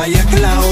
Fire é Cloud.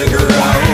figure out